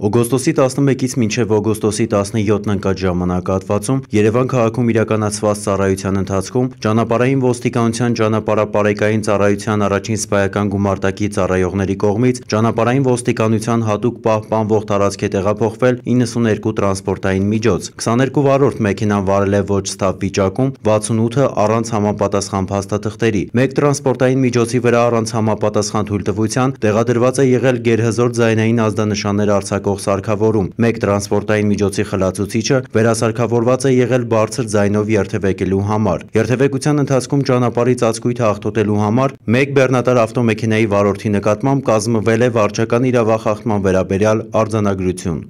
Օգոստոսի 11-ից մինչև օգոստոսի 17-ն ընկած ժամանակահատվածում Երևան քաղաքում իրականացված ծառայության ընթացքում ճանապարհային ոստիկանության ճանապարհապարեկային ծառայության առաջին սպայական գումարտակի ծառայողների կողմից ճանապարհային ոստիկանության հատուկ պահպանվող տարածք է տեղափոխվել 92 տրանսպորտային միջոց: 22 վարորդ մեքենան վարել է ոչ սթափ վիճակում, 68-ը՝ առանց համապատասխան փաստաթղթերի: Մեկ տրանսպորտային միջոցի վրա առանց համապատասխան թույլտվության տեղադրված է եղել գերհզոր ձայնային ազդանշաններ արձակող սարքավորում: Մեկ տրանսպորտային միջոցի խլացուցիչը վերասարքավորված է եղել բարձր ձայնով երթևեկելու համար: Երթևեկության ընթացքում ճանապարհի ծածկույթը աղտոտելու համար մեկ բեռնատար ավտոմեքենայի վարորդի նկատմամբ կազմվել է վարչական իրավախախտման վերաբերյալ արձանագրություն: